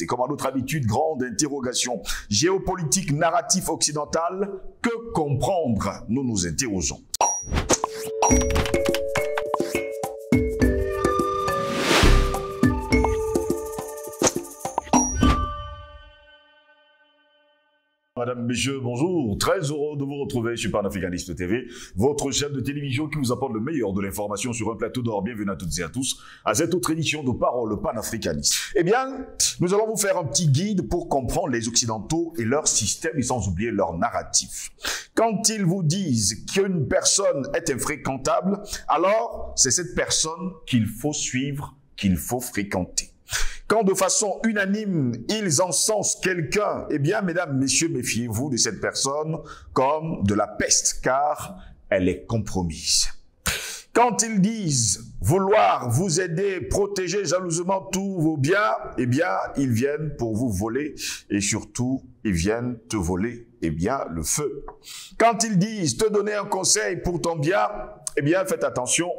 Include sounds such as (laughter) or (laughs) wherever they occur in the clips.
C'est comme à notre habitude, grande interrogation. Géopolitique, narratif occidental, que comprendre? Nous nous interrogeons. Madame, Messieurs, bonjour. Très heureux de vous retrouver sur Panafricaniste TV, votre chaîne de télévision qui vous apporte le meilleur de l'information sur un plateau d'or. Bienvenue à toutes et à tous à cette autre édition de Parole panafricaniste. Eh bien, nous allons vous faire un petit guide pour comprendre les Occidentaux et leur système et sans oublier leur narratif. Quand ils vous disent qu'une personne est infréquentable, alors c'est cette personne qu'il faut suivre, qu'il faut fréquenter. Quand de façon unanime, ils encensent quelqu'un, eh bien, mesdames, messieurs, méfiez-vous de cette personne comme de la peste, car elle est compromise. Quand ils disent vouloir vous aider, protéger jalousement tous vos biens, eh bien, ils viennent pour vous voler et surtout, ils viennent te voler, eh bien, le feu. Quand ils disent te donner un conseil pour ton bien, eh bien, faites attention.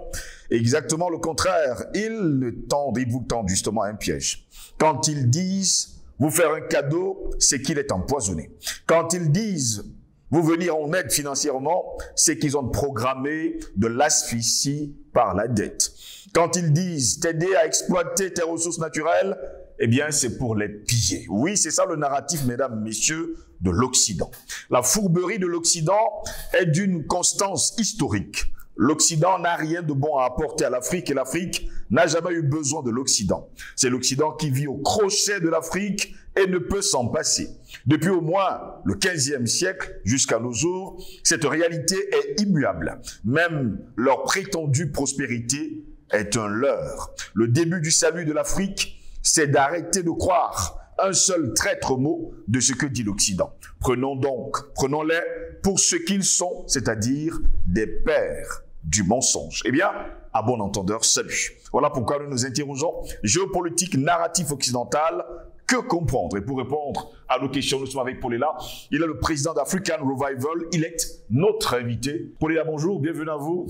Exactement le contraire. Ils ne tendent, ils vous tendent justement un piège. Quand ils disent vous faire un cadeau, c'est qu'il est empoisonné. Quand ils disent vous venir en aide financièrement, c'est qu'ils ont programmé de l'asphyxie par la dette. Quand ils disent t'aider à exploiter tes ressources naturelles, eh bien, c'est pour les piller. Oui, c'est ça le narratif, mesdames, messieurs, de l'Occident. La fourberie de l'Occident est d'une constance historique. L'Occident n'a rien de bon à apporter à l'Afrique et l'Afrique n'a jamais eu besoin de l'Occident. C'est l'Occident qui vit au crochet de l'Afrique et ne peut s'en passer. Depuis au moins le 15e siècle jusqu'à nos jours, cette réalité est immuable. Même leur prétendue prospérité est un leurre. Le début du salut de l'Afrique, c'est d'arrêter de croire un seul traître mot de ce que dit l'Occident. Prenons donc, prenons-les pour ce qu'ils sont, c'est-à-dire des pères du mensonge. Eh bien, à bon entendeur, salut. Voilà pourquoi nous nous interrogeons géopolitique, narratif occidental, que comprendre? Et pour répondre à nos questions, nous sommes avec Paulela. Il est le président d'African Revival. Il est notre invité. Paulela, bonjour, bienvenue à vous.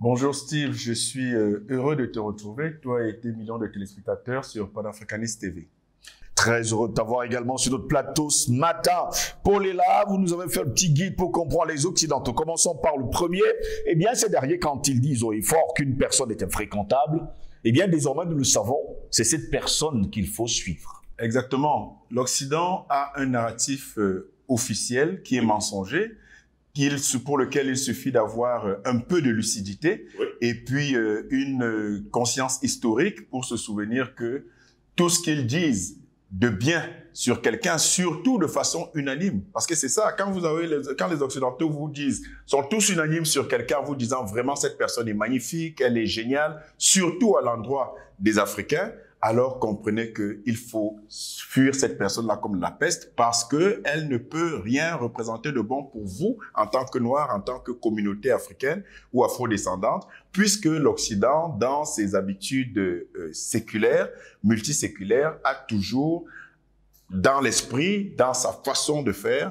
Bonjour Steve, je suis euh, heureux de te retrouver, toi et tes millions de téléspectateurs sur Panafricanist TV. Très heureux de t'avoir également sur notre plateau ce matin. Paul est là, vous nous avez fait un petit guide pour comprendre les Occidentaux. Commençons par le premier. Eh bien, c'est derrière quand ils disent au effort qu'une personne est infréquentable. Eh bien, désormais, nous le savons, c'est cette personne qu'il faut suivre. Exactement. L'Occident a un narratif euh, officiel qui est mensonger, pour lequel il suffit d'avoir euh, un peu de lucidité et puis euh, une conscience historique pour se souvenir que tout ce qu'ils disent de bien sur quelqu'un, surtout de façon unanime. Parce que c'est ça, quand vous avez, les, quand les Occidentaux vous disent, sont tous unanimes sur quelqu'un, vous disant vraiment cette personne est magnifique, elle est géniale, surtout à l'endroit des Africains, alors comprenez qu'il faut fuir cette personne-là comme la peste parce que elle ne peut rien représenter de bon pour vous en tant que noir, en tant que communauté africaine ou afro-descendante, puisque l'Occident, dans ses habitudes euh, séculaires, multiséculaires, a toujours dans l'esprit, dans sa façon de faire,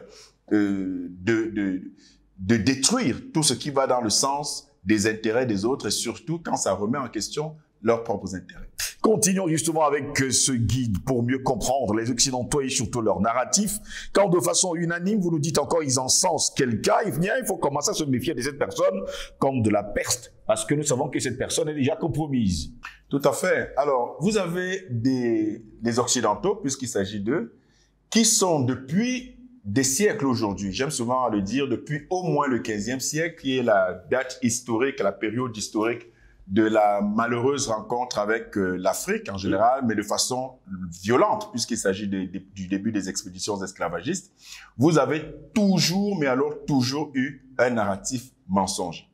euh, de détruire tout ce qui va dans le sens des intérêts des autres et surtout quand ça remet en question leurs propres intérêts. Continuons justement avec euh, ce guide pour mieux comprendre les Occidentaux et surtout leur narratif. Quand de façon unanime, vous nous dites encore, ils encensent quelqu'un, il il faut commencer à se méfier de cette personne comme de la peste, parce que nous savons que cette personne est déjà compromise. Tout à fait. Alors, vous avez des, des Occidentaux, puisqu'il s'agit d'eux, qui sont depuis des siècles aujourd'hui, j'aime souvent le dire, depuis au moins le 15e siècle, qui est la date historique, la période historique de la malheureuse rencontre avec euh, l'Afrique en général, mais de façon violente, puisqu'il s'agit du début des expéditions esclavagistes, vous avez toujours, mais alors toujours eu un narratif mensonge.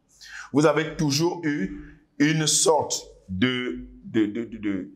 Vous avez toujours eu une sorte de, de, de, de, de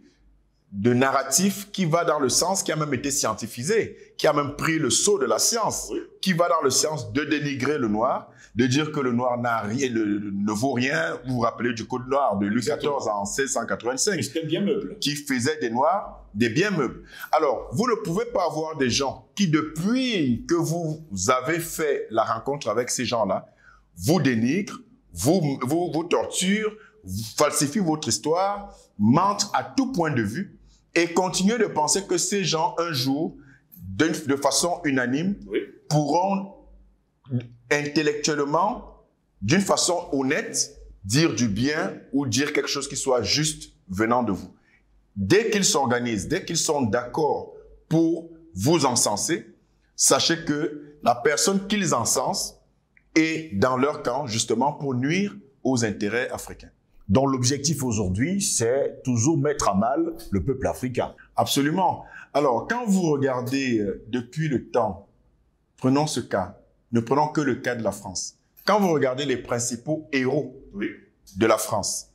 narratif qui va dans le sens, qui a même été scientifisé, qui a même pris le saut de la science, qui va dans le sens de dénigrer le noir, de dire que le noir n'a rien, ne vaut rien. Vous vous rappelez du Code noir de Louis XIV en 1685. C'était bien meuble. Qui faisait des noirs des biens meubles. Alors, vous ne pouvez pas avoir des gens qui, depuis que vous avez fait la rencontre avec ces gens-là, vous dénigrent, vous, vous, vous torturent, vous falsifient votre histoire, mentent à tout point de vue et continuer de penser que ces gens, un jour, de, de façon unanime, pourront intellectuellement, d'une façon honnête, dire du bien ou dire quelque chose qui soit juste venant de vous. Dès qu'ils s'organisent, dès qu'ils sont d'accord pour vous encenser, sachez que la personne qu'ils encensent est dans leur camp justement pour nuire aux intérêts africains. Dont l'objectif aujourd'hui, c'est toujours mettre à mal le peuple africain. Absolument. Alors, quand vous regardez euh, depuis le temps, prenons ce cas, ne prenons que le cas de la France. Quand vous regardez les principaux héros de la France,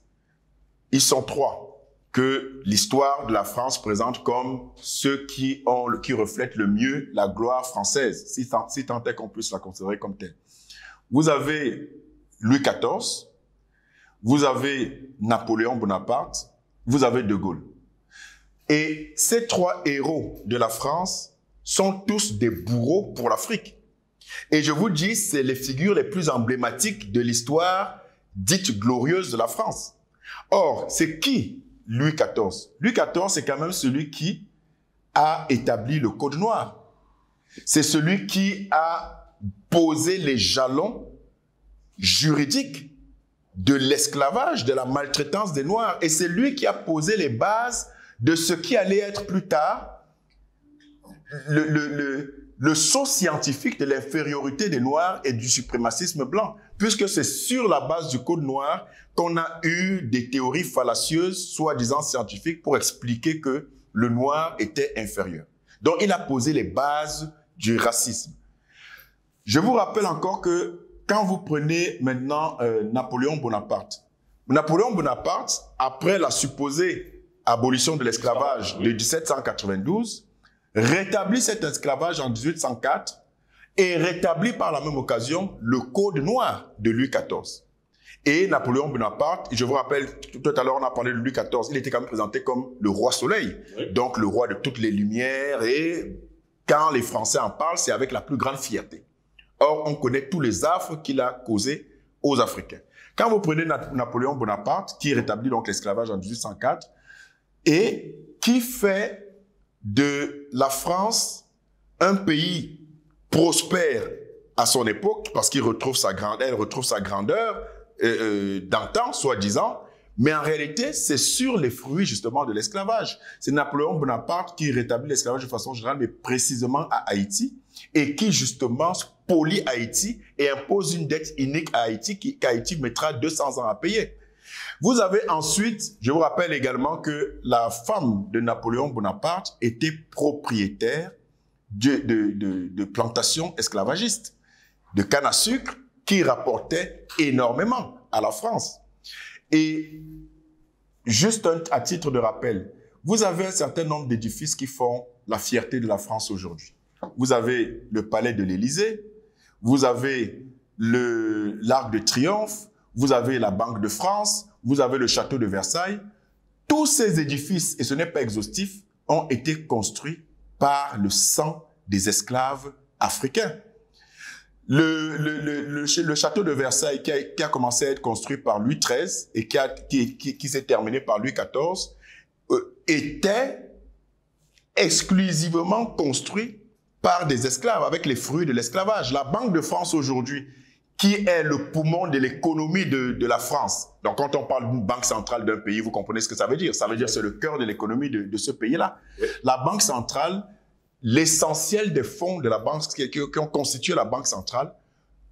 ils sont trois que l'histoire de la France présente comme ceux qui ont, qui reflètent le mieux la gloire française, si tant, si tant est qu'on puisse la considérer comme telle. Vous avez Louis XIV, vous avez Napoléon Bonaparte, vous avez De Gaulle. Et ces trois héros de la France sont tous des bourreaux pour l'Afrique. Et je vous dis, c'est les figures les plus emblématiques de l'histoire dite glorieuse de la France. Or, c'est qui Louis XIV Louis XIV, c'est quand même celui qui a établi le Code noir. C'est celui qui a posé les jalons juridiques de l'esclavage, de la maltraitance des Noirs. Et c'est lui qui a posé les bases de ce qui allait être plus tard le, le, le, saut scientifique de l'infériorité des Noirs et du suprémacisme blanc, puisque c'est sur la base du Code noir qu'on a eu des théories fallacieuses, soi-disant scientifiques, pour expliquer que le noir était inférieur. Donc il a posé les bases du racisme. Je vous rappelle encore que quand vous prenez maintenant euh, Napoléon Bonaparte, Napoléon Bonaparte, après la supposée abolition de l'esclavage de 1792, rétablit cet esclavage en 1804 et rétablit par la même occasion le code noir de Louis XIV. Et Napoléon Bonaparte, je vous rappelle, tout à l'heure on a parlé de Louis XIV, il était quand même présenté comme le roi soleil, donc le roi de toutes les lumières, et quand les Français en parlent, c'est avec la plus grande fierté. Or, on connaît tous les affres qu'il a causés aux Africains. Quand vous prenez Napoléon Bonaparte, qui rétablit donc l'esclavage en 1804, et qui fait de la France un pays prospère à son époque, parce qu'il retrouve sa grandeur, elle retrouve sa grandeur euh, euh, d'antan, soi-disant, mais en réalité, c'est sur les fruits justement de l'esclavage. C'est Napoléon Bonaparte qui rétablit l'esclavage de façon générale, mais précisément à Haïti, et qui justement polie Haïti et impose une dette unique à Haïti qu'Haïti mettra 200 ans à payer. Vous avez ensuite, je vous rappelle également que la femme de Napoléon Bonaparte était propriétaire de, de, plantations esclavagistes, de canne à sucre qui rapportaient énormément à la France. Et juste à titre de rappel, vous avez un certain nombre d'édifices qui font la fierté de la France aujourd'hui. Vous avez le palais de l'Élysée, vous avez l'Arc de Triomphe, vous avez la Banque de France, vous avez le château de Versailles. Tous ces édifices, et ce n'est pas exhaustif, ont été construits par le sang des esclaves africains. Le, le, le, le, château de Versailles, qui a, qui a, commencé à être construit par Louis XIII et qui, qui, qui, qui s'est terminé par Louis XIV, euh, était exclusivement construit par des esclaves, avec les fruits de l'esclavage. La Banque de France aujourd'hui, qui est le poumon de l'économie de, la France. Donc, quand on parle d'une banque centrale d'un pays, vous comprenez ce que ça veut dire. Ça veut dire c'est le cœur de l'économie de, ce pays-là. La banque centrale, l'essentiel des fonds de la banque qui, ont constitué la banque centrale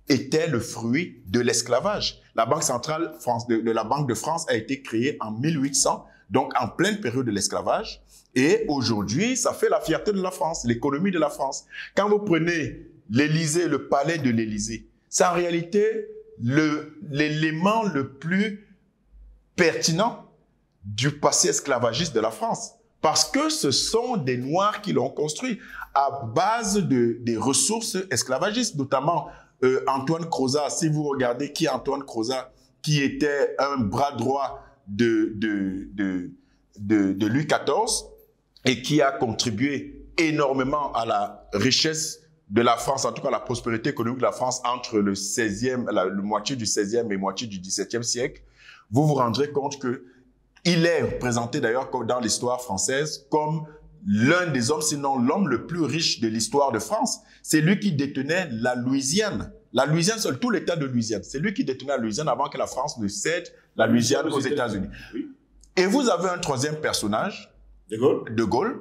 était le fruit de l'esclavage. La banque centrale de, la Banque de France a été créée en 1800, donc en pleine période de l'esclavage. Et aujourd'hui, ça fait la fierté de la France, l'économie de la France. Quand vous prenez l'Élysée, le palais de l'Élysée, c'est en réalité l'élément le, plus pertinent du passé esclavagiste de la France. Parce que ce sont des Noirs qui l'ont construit à base de, des ressources esclavagistes, notamment euh, Antoine Crozat. Si vous regardez qui est Antoine Crozat, qui était un bras droit de Louis XIV et qui a contribué énormément à la richesse de la France, en tout cas la prospérité économique de la France entre le 16e, la, le moitié du 16e et moitié du 17e siècle, vous vous rendrez compte que Il est présenté d'ailleurs dans l'histoire française comme l'un des hommes, sinon l'homme le plus riche de l'histoire de France. C'est lui qui détenait la Louisiane. La Louisiane, seul tout l'État de Louisiane. C'est lui qui détenait la Louisiane avant que la France ne cède la Louisiane aux États-Unis. Et vous avez un troisième personnage, De Gaulle, de Gaulle,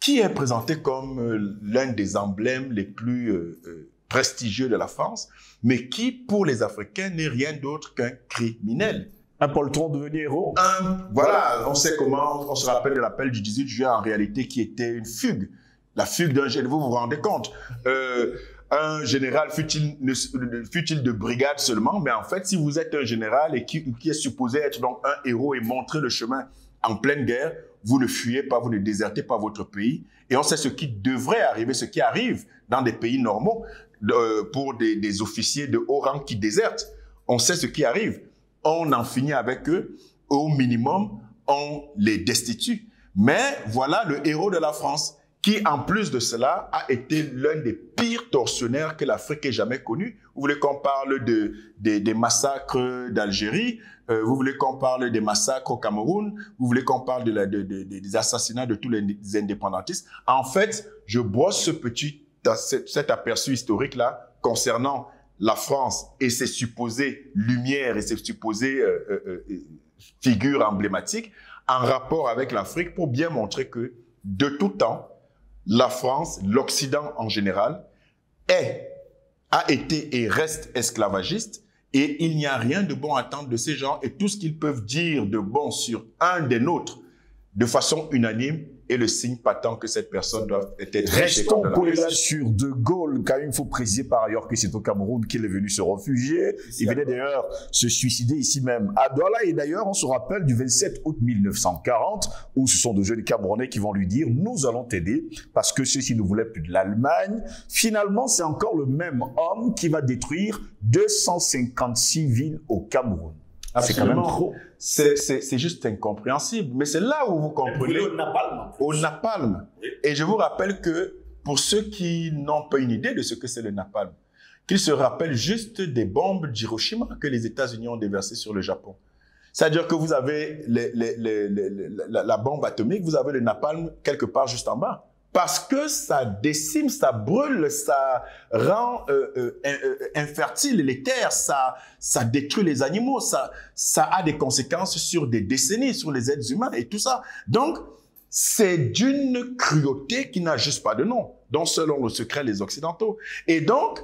qui est présenté comme euh, l'un des emblèmes les plus euh, euh, prestigieux de la France, mais qui, pour les Africains, n'est rien d'autre qu'un criminel. un poltron devenu héros. Un, voilà, on sait comment, on se rappelle de l'appel du 18 juin en réalité qui était une fugue. La fugue d'un général, vous vous rendez compte? Euh, un général fut-il de brigade seulement, mais en fait, si vous êtes un général et qui, qui est supposé être donc un héros et montrer le chemin en pleine guerre, vous ne fuyez pas, vous ne désertez pas votre pays. Et on sait ce qui devrait arriver, ce qui arrive dans des pays normaux euh, pour des, des officiers de haut rang qui désertent. On sait ce qui arrive. On en finit avec eux. Au minimum, on les destitue. Mais voilà le héros de la France qui, en plus de cela, a été l'un des pires tortionnaires que l'Afrique ait jamais connu. Vous voulez qu'on parle de, des- massacres d'Algérie, euh, vous voulez qu'on parle des massacres au Cameroun, vous voulez qu'on parle des assassinats de tous les indépendantistes. En fait, je brosse ce petit, cet aperçu historique-là concernant la France et ses supposées lumières et ses supposées euh, euh, euh, figures emblématiques en rapport avec l'Afrique pour bien montrer que de tout temps, la France, l'Occident en général, est, a été et reste esclavagiste et il n'y a rien de bon à attendre de ces gens et tout ce qu'ils peuvent dire de bon sur un des nôtres de façon unanime est le signe patent que cette personne doit être Restons pour les sur De Gaulle, quand même, il faut préciser par ailleurs que c'est au Cameroun qu'il est venu se réfugier. Il venait d'ailleurs se suicider ici même à Douala. Et d'ailleurs, on se rappelle du 27 août 1940, où ce sont de jeunes Camerounais qui vont lui dire, nous allons t'aider, parce que ceux-ci ne voulaient plus de l'Allemagne. Finalement, c'est encore le même homme qui va détruire 256 villes au Cameroun. C'est quand même Absolument. trop. C'est- C'est c'est juste incompréhensible. Mais c'est là où vous comprenez au napalm. Et je vous rappelle que pour ceux qui n'ont pas une idée de ce que c'est le napalm, qu'ils se rappellent juste des bombes d'Hiroshima que les États-Unis ont déversées sur le Japon. C'est-à-dire que vous avez les- les- les- les- les- la, la bombe atomique, vous avez le napalm quelque part juste en bas. Parce que ça décime, ça brûle, ça rend euh, euh, euh, infertile les terres, ça, ça détruit les animaux, ça, ça a des conséquences sur des décennies, sur les êtres humains et tout ça. Donc, c'est d'une cruauté qui n'a juste pas de nom, dont selon le secret les Occidentaux. Et donc,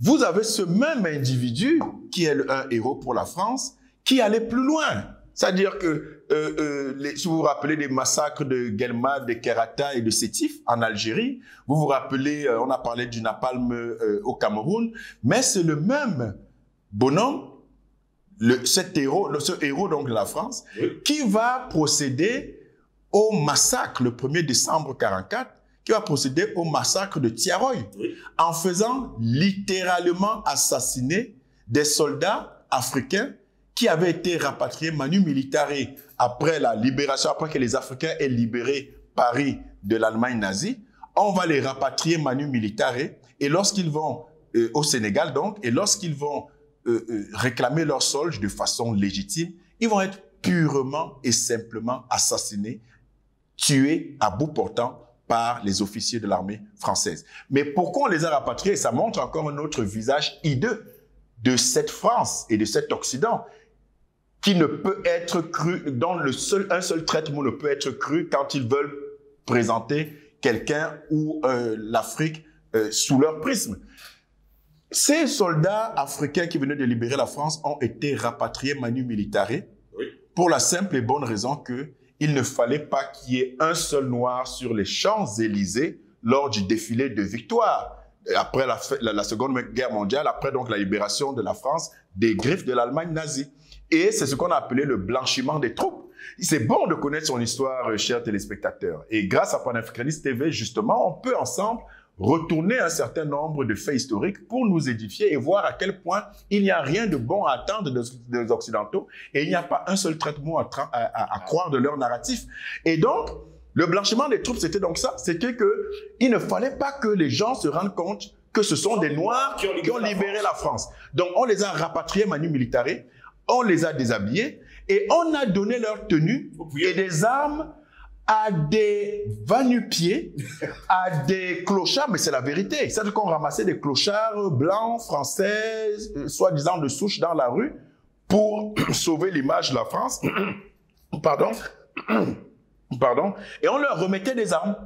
vous avez ce même individu qui est un héros pour la France, qui allait plus loin. C'est-à-dire que, euh, euh, les- si vous vous rappelez des massacres de Guelma, de Kerata et de Sétif en Algérie, vous vous rappelez, euh, on a parlé du napalm au Cameroun, mais c'est le même bonhomme, le, cet héros, le- ce héros donc de la France, Oui. qui va procéder au massacre le 1er décembre 44, qui va procéder au massacre de Tiaroy, Oui. en faisant littéralement assassiner des soldats africains qui avaient été rapatriés manu militare après la libération, après que les Africains aient libéré Paris de l'Allemagne nazie. On va les rapatrier manu militare et lorsqu'ils vont euh, au Sénégal donc, et lorsqu'ils vont euh, euh, réclamer leur solde de façon légitime, ils vont être purement et simplement assassinés, tués à bout portant par les officiers de l'armée française. Mais pourquoi on les a rapatriés? Ça montre encore un autre visage hideux de cette France et de cet Occident qui ne peut être cru, dont le seul, un seul traitement ne peut être cru quand ils veulent présenter quelqu'un ou euh, l'Afrique euh, sous leur prisme. Ces soldats africains qui venaient de libérer la France ont été rapatriés manu militare Oui. pour la simple et bonne raison que il ne fallait pas qu'il y ait un seul noir sur les Champs-Élysées lors du défilé de victoire après la, fe- la- la Seconde Guerre mondiale, après donc la libération de la France des griffes de l'Allemagne nazie. Et c'est ce qu'on a appelé le blanchiment des troupes. C'est bon de connaître son histoire, euh, chers téléspectateurs. Et grâce à Panafricaniste TV, justement, on peut ensemble retourner un certain nombre de faits historiques pour nous édifier et voir à quel point il n'y a rien de bon à attendre des, Occidentaux et il n'y a pas un seul traitement à, tra- à- à- à croire de leur narratif. Et donc, le blanchiment des troupes, c'était donc ça. C'était que il ne fallait pas que les gens se rendent compte que ce sont des Noirs qui ont libéré la France. Donc, on les a rapatriés manu militare, on les a déshabillés, Et on a donné leur tenue et des armes à des va-nu-pieds, à des clochards, mais c'est la vérité. C'est-à-dire qu'on ramassait des clochards blancs, français, euh, soi-disant de souche dans la rue, pour (clears throat) sauver l'image de la France. (clears throat) Pardon. (clears throat) Pardon. Et on leur remettait des armes.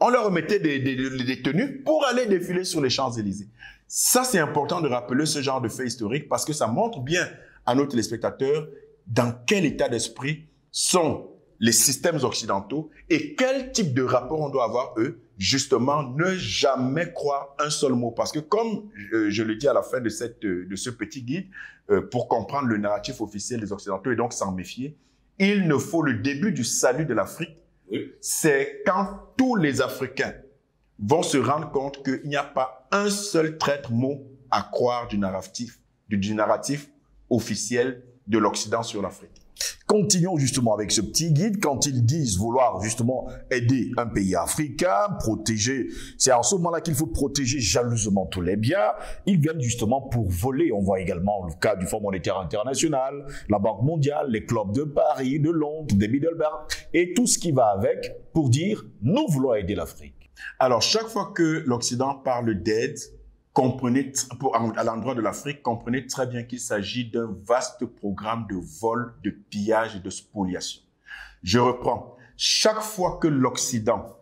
On leur remettait des, des tenues pour aller défiler sur les Champs-Élysées. Ça, c'est important de rappeler ce genre de fait historique parce que ça montre bien à nos téléspectateurs dans quel état d'esprit sont les systèmes occidentaux et quel type de rapport on doit avoir eux. Justement, ne jamais croire un seul mot parce que comme euh, je le dis à la fin de, cette, euh, de ce petit guide, euh, pour comprendre le narratif officiel des Occidentaux et donc s'en méfier, il ne faut le début du salut de l'Afrique. C'est quand tous les Africains vont se rendre compte qu'il n'y a pas un seul traître mot à croire du narratif, du narratif officiel de l'Occident sur l'Afrique. Continuons justement avec ce petit guide. Quand ils disent vouloir justement aider un pays africain, protéger, c'est en ce moment-là qu'il faut protéger jalousement tous les biens. Ils viennent justement pour voler. On voit également le cas du Fonds monétaire international, la Banque mondiale, les clubs de Paris, de Londres, des Middleburg et tout ce qui va avec pour dire nous voulons aider l'Afrique. Alors chaque fois que l'Occident parle d'aide, comprenez, pour, à l'endroit de l'Afrique, comprenez très bien qu'il s'agit d'un vaste programme de vol, de pillage et de spoliation. Je reprends. Chaque fois que l'Occident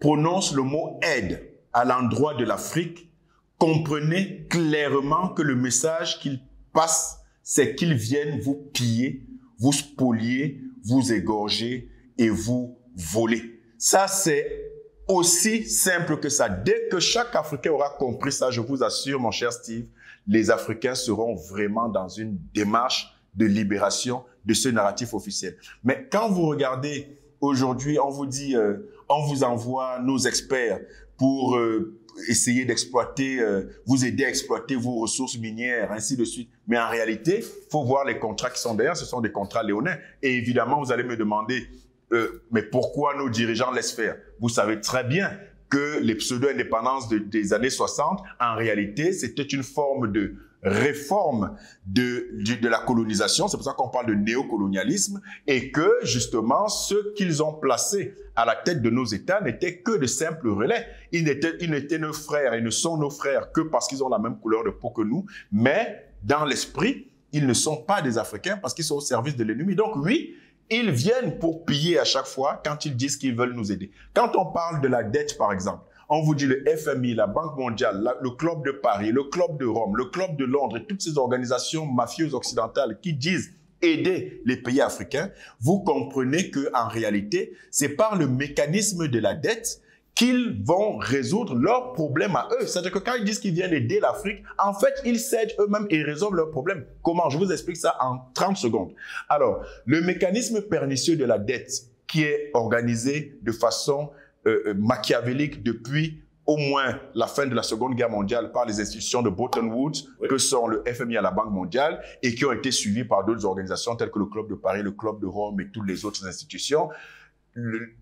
prononce le mot aide à l'endroit de l'Afrique, comprenez clairement que le message qu'il passe, c'est qu'ils viennent vous piller, vous spolier, vous égorger et vous voler. Ça, c'est aussi simple que ça. Dès que chaque Africain aura compris ça, je vous assure, mon cher Steve, les Africains seront vraiment dans une démarche de libération de ce narratif officiel. Mais quand vous regardez aujourd'hui, on vous dit, euh, on vous envoie nos experts pour euh, essayer d'exploiter, euh, vous aider à exploiter vos ressources minières, ainsi de suite. Mais en réalité, faut voir les contrats qui sont derrière. Ce sont des contrats léonins. Et évidemment, vous allez me demander, euh, mais pourquoi nos dirigeants laissent faire? Vous savez très bien que les pseudo-indépendances des années 60, en réalité, c'était une forme de réforme de, la colonisation. C'est pour ça qu'on parle de néocolonialisme et que justement, ceux qu'ils ont placés à la tête de nos États n'étaient que de simples relais. Ils n'étaient, ils n'étaient nos frères, ils ne sont nos frères que parce qu'ils ont la même couleur de peau que nous, mais dans l'esprit, ils ne sont pas des Africains parce qu'ils sont au service de l'ennemi. Donc oui, ils viennent pour piller à chaque fois quand ils disent qu'ils veulent nous aider. Quand on parle de la dette, par exemple, on vous dit le FMI, la Banque mondiale, le Club de Paris, le Club de Rome, le Club de Londres et toutes ces organisations mafieuses occidentales qui disent aider les pays africains, vous comprenez que en réalité, c'est par le mécanisme de la dette qu'ils vont résoudre leurs problèmes à eux. C'est-à-dire que quand ils disent qu'ils viennent aider l'Afrique, en fait, ils cèdent eux-mêmes et résolvent leurs problèmes. Comment? Je vous explique ça en 30 secondes. Alors, le mécanisme pernicieux de la dette qui est organisé de façon euh, euh, machiavélique depuis au moins la fin de la Seconde Guerre mondiale par les institutions de Bretton Woods, que sont le FMI à la Banque mondiale, et qui ont été suivies par d'autres organisations telles que le Club de Paris, le Club de Rome et toutes les autres institutions.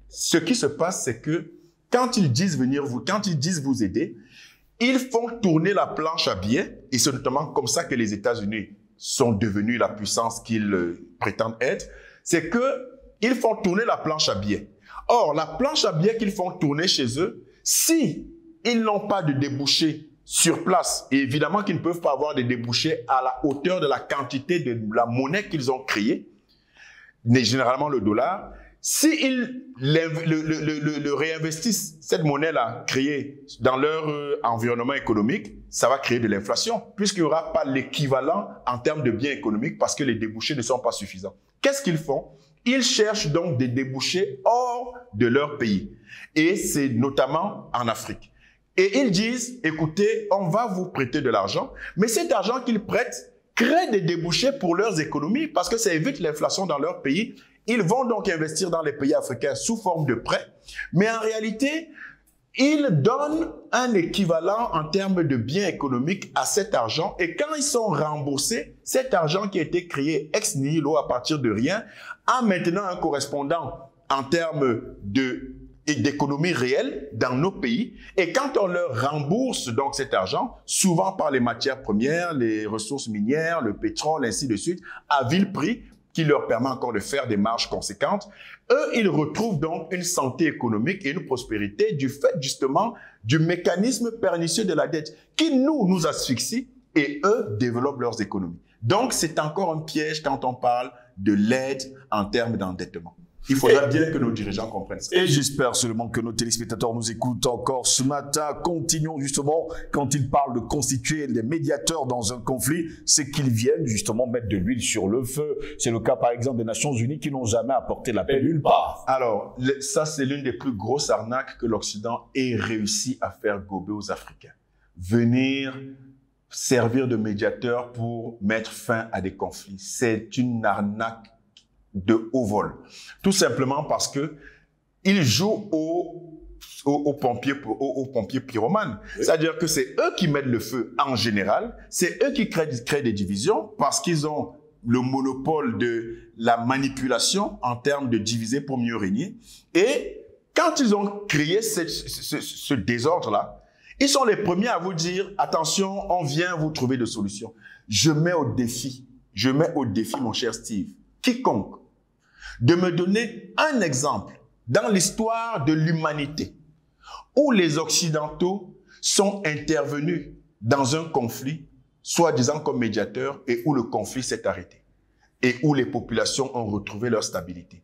ce qui se passe, c'est que quand ils disent venir vous, quand ils disent vous aider, ils font tourner la planche à billets, et c'est notamment comme ça que les États-Unis sont devenus la puissance qu'ils euh, prétendent être, c'est que ils font tourner la planche à billets. Or, la planche à billets qu'ils font tourner chez eux, si ils n'ont pas de débouchés sur place, et évidemment qu'ils ne peuvent pas avoir de débouchés à la hauteur de la quantité de la monnaie qu'ils ont créée, généralement le dollar, S'ils le, le, réinvestissent, cette monnaie-là créée dans leur euh, environnement économique, ça va créer de l'inflation, puisqu'il n'y aura pas l'équivalent en termes de biens économiques parce que les débouchés ne sont pas suffisants. Qu'est-ce qu'ils font? Ils cherchent donc des débouchés hors de leur pays. Et c'est notamment en Afrique. Et ils disent, écoutez, on va vous prêter de l'argent, mais cet argent qu'ils prêtent crée des débouchés pour leurs économies parce que ça évite l'inflation dans leur pays ils vont donc investir dans les pays africains sous forme de prêts, mais en réalité, ils donnent un équivalent en termes de biens économiques à cet argent et quand ils sont remboursés, cet argent qui a été créé ex nihilo à partir de rien a maintenant un correspondant en termes de d'économie réelle dans nos pays. Et quand on leur rembourse donc cet argent, souvent par les matières premières, les ressources minières, le pétrole, ainsi de suite, à vil prix, qui leur permet encore de faire des marges conséquentes. Eux, ils retrouvent donc une santé économique et une prospérité du fait justement du mécanisme pernicieux de la dette qui nous, nous asphyxie et eux développent leurs économies. Donc, c'est encore un piège quand on parle de l'aide en termes d'endettement. Il faudra bien que nos dirigeants comprennent ça. Et j'espère seulement que nos téléspectateurs nous écoutent encore ce matin. Continuons justement, quand ils parlent de constituer des médiateurs dans un conflit, c'est qu'ils viennent justement mettre de l'huile sur le feu. C'est le cas par exemple des Nations Unies qui n'ont jamais apporté la paix nulle part. Alors, ça c'est l'une des plus grosses arnaques que l'Occident ait réussi à faire gober aux Africains. Venir servir de médiateur pour mettre fin à des conflits. C'est une arnaque de haut vol. Tout simplement parce que ils jouent aux, aux, pompiers, aux, pompiers pyromanes. C'est-à-dire que c'est eux qui mettent le feu en général, c'est eux qui créent, créent des divisions parce qu'ils ont le monopole de la manipulation en termes de diviser pour mieux régner. Et quand ils ont créé ce, ce, ce désordre-là, ils sont les premiers à vous dire, attention, on vient vous trouver des solutions. Je mets au défi, je mets au défi, mon cher Steve, quiconque de me donner un exemple dans l'histoire de l'humanité où les Occidentaux sont intervenus dans un conflit, soi-disant comme médiateurs, et où le conflit s'est arrêté, et où les populations ont retrouvé leur stabilité.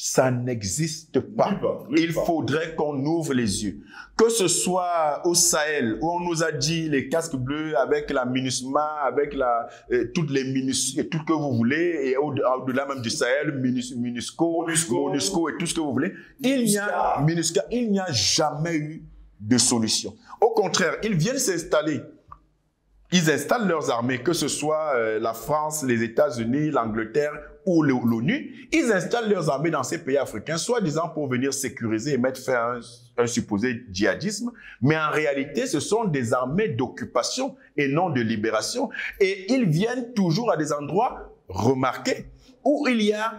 Ça n'existe pas. Il faudrait qu'on ouvre les yeux. Que ce soit au Sahel, où on nous a dit les casques bleus avec la MINUSMA, avec la, euh, toutes les MINUS, tout ce que vous voulez, et au-delà même du Sahel, MINUS, MINUSCO, MONUSCO et tout ce que vous voulez. Il n'y a, MINUSCA, il n'y a jamais eu de solution. Au contraire, ils viennent s'installer ils installent leurs armées, que ce soit euh, la France, les États-Unis, l'Angleterre ou l'ONU. Ils installent leurs armées dans ces pays africains, soi-disant pour venir sécuriser et mettre fin à un, supposé djihadisme. Mais en réalité, ce sont des armées d'occupation et non de libération. Et ils viennent toujours à des endroits remarqués où il y a,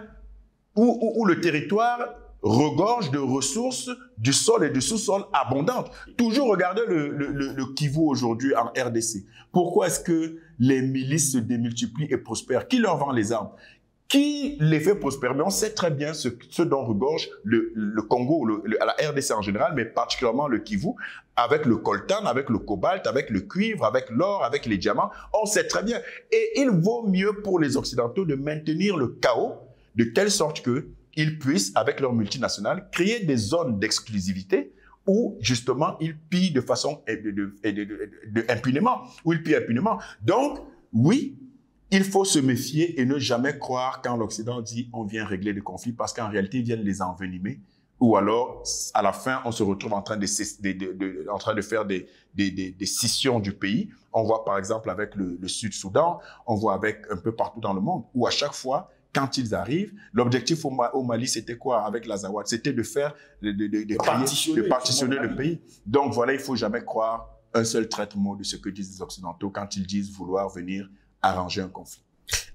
où, où le territoire regorge de ressources du sol et du sous-sol abondantes. Toujours regardez le, Kivu aujourd'hui en RDC. Pourquoi est-ce que les milices se démultiplient et prospèrent? Qui leur vend les armes? Qui les fait prospérer Mais on sait très bien ce, dont regorge le, le Congo, le, la RDC en général, mais particulièrement le Kivu, avec le coltan, avec le cobalt, avec le cuivre, avec l'or, avec les diamants. On sait très bien. Et il vaut mieux pour les Occidentaux de maintenir le chaos de telle sorte que ils puissent, avec leurs multinationales, créer des zones d'exclusivité où justement ils pillent de façon impunément, où ils pillent impunément. Donc, oui, il faut se méfier et ne jamais croire quand l'Occident dit on vient régler les conflits parce qu'en réalité ils viennent les envenimer ou alors à la fin on se retrouve en train de, en train de faire des, des, scissions du pays. On voit par exemple avec le, le Sud-Soudan, on voit avec un peu partout dans le monde où à chaque fois quand ils arrivent, l'objectif au, Mali, c'était quoi avec l'Azawad C'était de faire, de, de, de, de partitionner, partitionner le pays. Donc voilà, il faut jamais croire un seul traitement de ce que disent les Occidentaux quand ils disent vouloir venir arranger un conflit.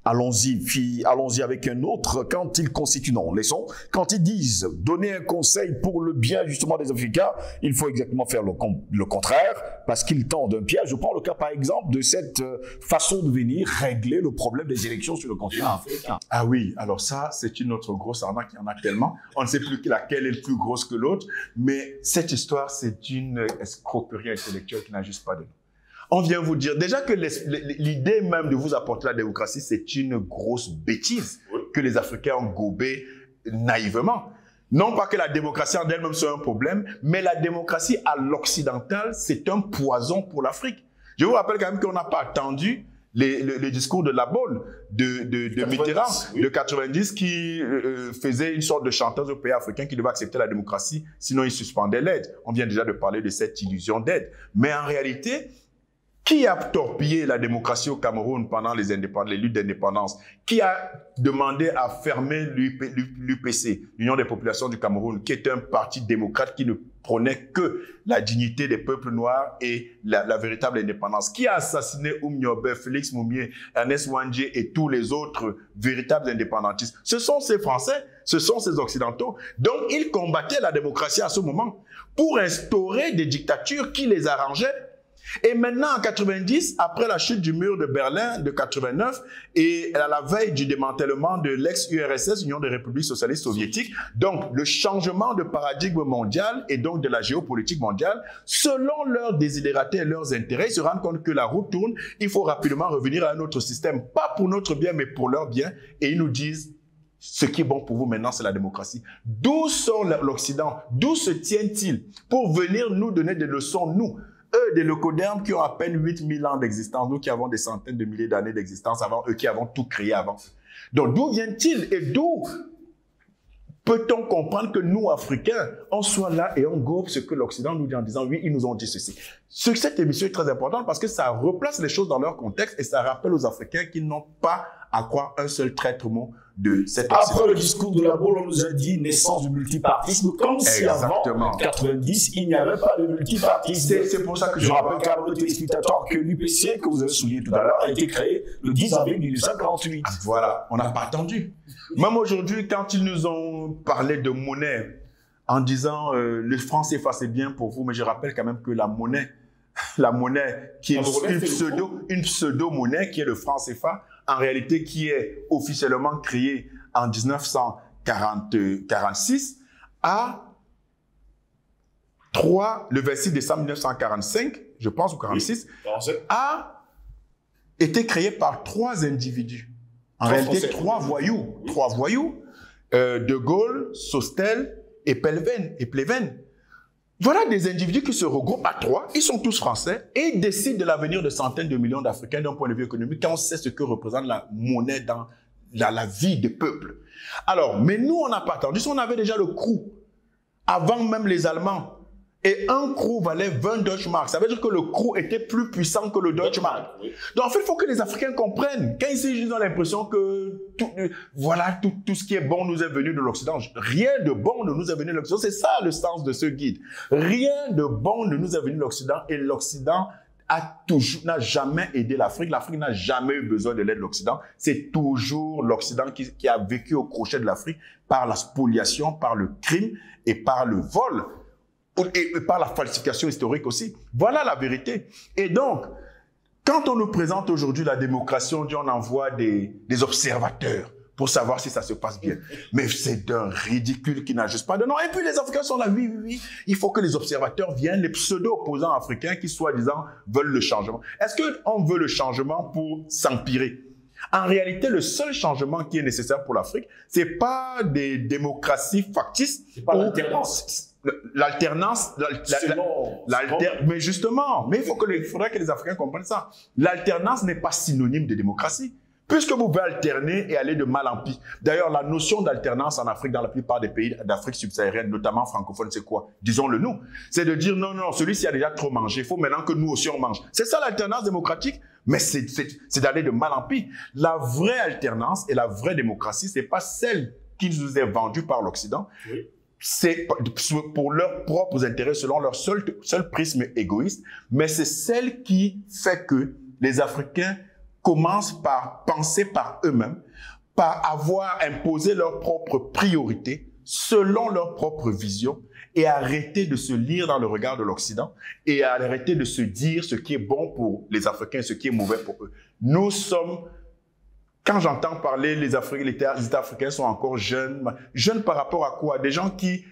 Allons-y, allons-y avec un autre. Quand ils constituent, non, laissons. Quand ils disent donner un conseil pour le bien justement des Africains, il faut exactement faire le, le contraire parce qu'ils tendent un piège. Je prends le cas par exemple de cette euh, façon de venir régler le problème des élections sur le continent africain. Ah oui, alors ça, c'est une autre grosse arnaque. Il y en a tellement. On ne sait plus laquelle est plus grosse que l'autre. Mais cette histoire, c'est une escroquerie intellectuelle qui n'a juste pas de nom on vient vous dire déjà que l'idée même de vous apporter la démocratie, c'est une grosse bêtise que les Africains ont gobé naïvement. Non pas que la démocratie en elle-même soit un problème, mais la démocratie à l'occidental, c'est un poison pour l'Afrique. Je vous rappelle quand même qu'on n'a pas attendu le, discours de la Baule, de, de, Mitterrand, de 90, qui euh, euh, faisait une sorte de chanteuse au pays africain qui devait accepter la démocratie, sinon il suspendait l'aide. On vient déjà de parler de cette illusion d'aide. Mais en réalité, qui a torpillé la démocratie au Cameroun pendant les, luttes d'indépendance? Qui a demandé à fermer l'UPC, l'Union des populations du Cameroun, qui est un parti démocrate qui ne prenait que la dignité des peuples noirs et la, véritable indépendance? Qui a assassiné Oumniobe, Félix Moumier, Ernest Wandje et tous les autres véritables indépendantistes? Ce sont ces Français, ce sont ces Occidentaux. Donc, ils combattaient la démocratie à ce moment pour instaurer des dictatures qui les arrangeaient Et maintenant, en 90, après la chute du mur de Berlin de 89 et à la veille du démantèlement de l'ex-URSS, Union des républiques socialistes soviétiques, donc le changement de paradigme mondial et donc de la géopolitique mondiale, selon leurs désidératés et leurs intérêts, ils se rendent compte que la roue tourne, il faut rapidement revenir à un autre système, pas pour notre bien, mais pour leur bien, et ils nous disent ce qui est bon pour vous maintenant, c'est la démocratie. D'où sort l'Occident? D'où se tient-il pour venir nous donner des leçons, nous eux, des locodermes qui ont à peine 8000 ans d'existence, nous qui avons des centaines de milliers d'années d'existence avant eux, qui avons tout créé avant. Donc d'où vient-il et d'où peut-on comprendre que nous, Africains, on soit là et on gobe ce que l'Occident nous dit en disant, oui, ils nous ont dit ceci. Cette émission est très importante parce que ça replace les choses dans leur contexte et ça rappelle aux Africains qu'ils n'ont pas à croire un seul traître mot de cette Après le discours de la Baule, on nous a dit naissance du multipartisme, comme si avant 90, il n'y avait pas de multipartisme. C'est pour ça que je, rappelle qu'à nos téléspectateurs que l'UPC, que vous avez souligné tout à l'heure, a été créé le 10 avril 1948. Voilà, on n'a pas attendu. Même aujourd'hui, quand ils nous ont parlé de monnaie, en disant euh, le franc CFA c'est bien pour vous, mais je rappelle quand même que la monnaie, (laughs) la monnaie qui est une, pseudo, une pseudo monnaie qui est le franc CFA, en réalité qui est officiellement créé en 1946, a 3, le 26 décembre 1945, je pense, ou 46, a été créé par trois individus. En réalité, trois voyous. Trois voyous. Euh, de Gaulle, Sostel et Pelven, et Pleven. Voilà des individus qui se regroupent à trois, ils sont tous français et décident de l'avenir de centaines de millions d'Africains d'un point de vue économique quand on sait ce que représente la monnaie dans la, vie des peuples. Alors, mais nous, on n'a pas attendu, on avait déjà le crew avant même les Allemands. Et un crew valait 20 Deutschmarks. Ça veut dire que le crew était plus puissant que le Deutschmark. Donc en fait, il faut que les Africains comprennent. Quand ils ont l'impression que tout, voilà, tout, tout, ce qui est bon nous est venu de l'Occident. Rien de bon ne nous est venu de l'Occident. C'est ça le sens de ce guide. Rien de bon ne nous est venu de l'Occident. Et l'Occident a toujours, n'a jamais aidé l'Afrique. L'Afrique n'a jamais eu besoin de l'aide de l'Occident. C'est toujours l'Occident qui, qui a vécu au crochet de l'Afrique par la spoliation, par le crime et par le vol et par la falsification historique aussi. Voilà la vérité. Et donc, quand on nous présente aujourd'hui la démocratie, on dit on envoie des, des observateurs pour savoir si ça se passe bien. Mais c'est d'un ridicule qui n'a juste pas de nom. Et puis les Africains sont là, oui, oui, oui. Il faut que les observateurs viennent, les pseudo-opposants africains qui, soi-disant, veulent le changement. Est-ce qu'on veut le changement pour s'empirer? En réalité, le seul changement qui est nécessaire pour l'Afrique, c'est pas des démocraties factices. C'est pas l'alternance L'alternance, mais justement, mais il faut que il faudrait que les Africains comprennent ça. L'alternance n'est pas synonyme de démocratie. Puisque vous pouvez alterner et aller de mal en pis. D'ailleurs, la notion d'alternance en Afrique, dans la plupart des pays d'Afrique subsaharienne, notamment francophone, c'est quoi? Disons-le nous. C'est de dire non, non, celui-ci a déjà trop mangé. Il faut maintenant que nous aussi on mange. C'est ça l'alternance démocratique? Mais c'est d'aller de mal en pis. La vraie alternance et la vraie démocratie, c'est pas celle qui nous est vendue par l'Occident, oui c'est pour leurs propres intérêts, selon leur seul, seul prisme égoïste, mais c'est celle qui fait que les Africains commencent par penser par eux-mêmes, par avoir imposé leurs propres priorités selon leur propre vision et arrêter de se lire dans le regard de l'Occident et arrêter de se dire ce qui est bon pour les Africains ce qui est mauvais pour eux. Nous sommes quand j'entends parler les Africains, les États africains sont encore jeunes, jeunes par rapport à quoi? Des gens qui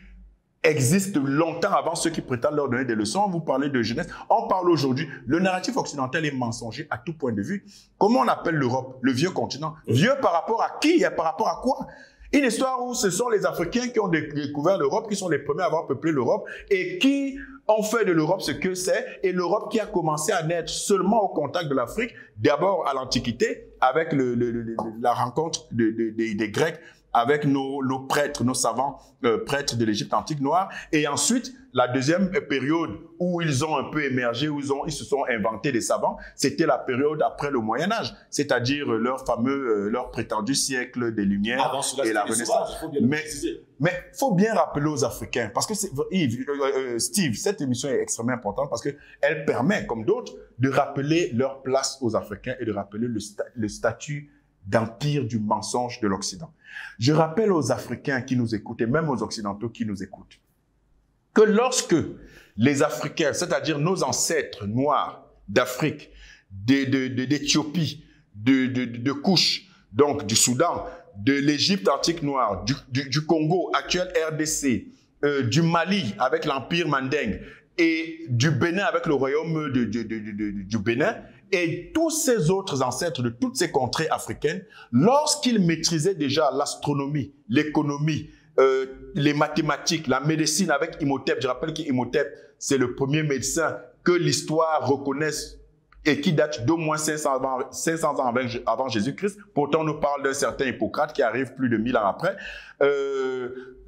existent longtemps avant ceux qui prétendent leur donner des leçons. Vous parlez de jeunesse. On parle aujourd'hui. Le narratif occidental est mensonger à tout point de vue. Comment on appelle l'Europe Le vieux continent? Vieux par rapport à qui? Et par rapport à quoi? Une histoire où ce sont les Africains qui ont découvert l'Europe, qui sont les premiers à avoir peuplé l'Europe et qui ont fait de l'Europe ce que c'est. Et l'Europe qui a commencé à naître seulement au contact de l'Afrique, d'abord à l'Antiquité, avec la rencontre des Grecs avec nos, nos prêtres, nos savants euh, prêtres de l'Égypte antique noire. Et ensuite, la deuxième période où ils ont un peu émergé, où ils, ont, ils se sont inventés des savants, c'était la période après le Moyen Âge, c'est-à-dire leur fameux, euh, leur prétendu siècle des Lumières et la Renaissance. mais mais faut bien rappeler aux Africains, parce que Yves, euh, Steve, cette émission est extrêmement importante parce que elle permet, comme d'autres, de rappeler leur place aux Africains et de rappeler le, le statut d'empire du mensonge de l'Occident. Je rappelle aux Africains qui nous écoutent et même aux Occidentaux qui nous écoutent que lorsque les Africains, c'est-à-dire nos ancêtres noirs, d'Afrique, d'Éthiopie, de, de, de, de donc du Soudan, de l'Égypte antique noire, du, du, Congo, actuel RDC, euh, du Mali avec l'Empire Mandingue et du Bénin avec le royaume du Bénin, et tous ces autres ancêtres de toutes ces contrées africaines, lorsqu'ils maîtrisaient déjà l'astronomie, l'économie, euh, les mathématiques, la médecine avec Imhotep, je rappelle qu'Imhotep, c'est le premier médecin que l'histoire reconnaisse et qui date d'au moins 500, 500 ans avant, avant Jésus-Christ. Pourtant, on nous parle d'un certain Hippocrate qui arrive plus de 1000 ans après. Euh,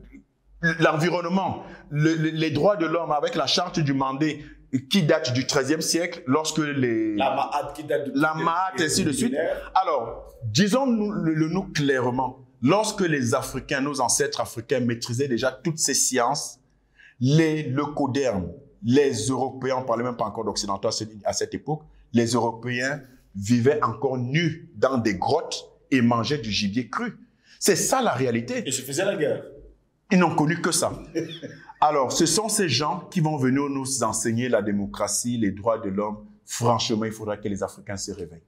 L'environnement, le, les droits de l'homme avec la charte du Mandé qui date du XIIIe siècle, lorsque les... La Mahat qui date du... La Mahat, ainsi de suite. Alors, disons-nous le, nous clairement. Lorsque les Africains, nos ancêtres africains maîtrisaient déjà toutes ces sciences, les, le coderme, les Européens, on parlait même pas encore d'occidentaux à cette époque, les Européens vivaient encore nus dans des grottes et mangeaient du gibier cru. C'est ça la réalité. Et se faisaient la guerre. Ils n'ont connu que ça. (laughs) Alors, ce sont ces gens qui vont venir nous enseigner la démocratie, les droits de l'homme. Franchement, il faudra que les Africains se réveillent.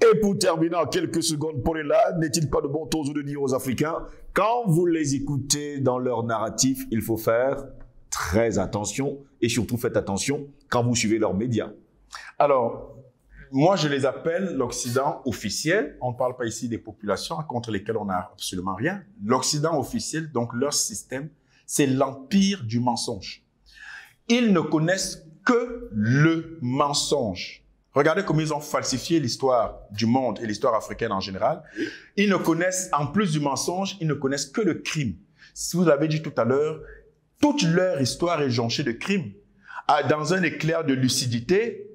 Et pour terminer en quelques secondes, pour les là, n'est-il pas de bon ton de dire aux Africains, quand vous les écoutez dans leur narratif, il faut faire très attention et surtout faites attention quand vous suivez leurs médias. Alors, moi, je les appelle l'Occident officiel. On ne parle pas ici des populations contre lesquelles on n'a absolument rien. L'Occident officiel, donc leur système, c'est l'empire du mensonge. Ils ne connaissent que le mensonge. Regardez comment ils ont falsifié l'histoire du monde et l'histoire africaine en général. Ils ne connaissent, en plus du mensonge, ils ne connaissent que le crime. Si vous l'avez dit tout à l'heure, toute leur histoire est jonchée de crimes. Ah, dans un éclair de lucidité,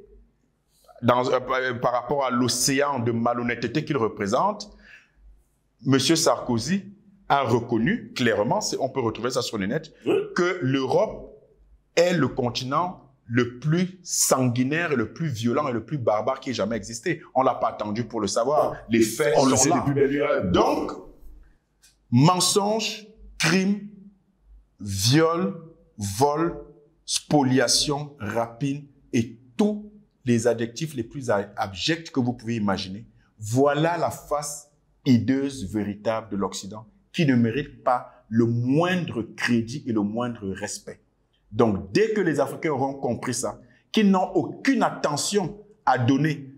dans, euh, par rapport à l'océan de malhonnêteté qu'il représente, M. Sarkozy a reconnu clairement, on peut retrouver ça sur le net, que l'Europe est le continent le plus sanguinaire le plus violent et le plus barbare qui ait jamais existé. On l'a pas attendu pour le savoir. Les faits on sont là. Donc, mensonge, crime, viol, vol, spoliation, rapine et tout les adjectifs les plus abjects que vous pouvez imaginer. Voilà la face hideuse véritable de l'Occident qui ne mérite pas le moindre crédit et le moindre respect. Donc, dès que les Africains auront compris ça, qu'ils n'ont aucune attention à donner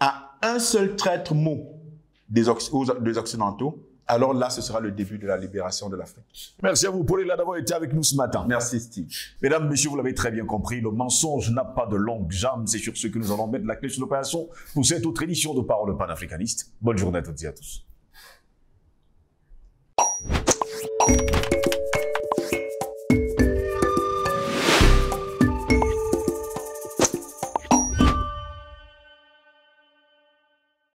à un seul traître mot des Occidentaux, alors là, ce sera le début de la libération de l'Afrique. Merci à vous, Paul, d'avoir été avec nous ce matin. Merci, Steve. Mesdames, Messieurs, vous l'avez très bien compris, le mensonge n'a pas de longue jambe. C'est sur ce que nous allons mettre la clé sur l'opération pour cette autre édition de Parole panafricaniste. Bonne journée à toutes et à tous.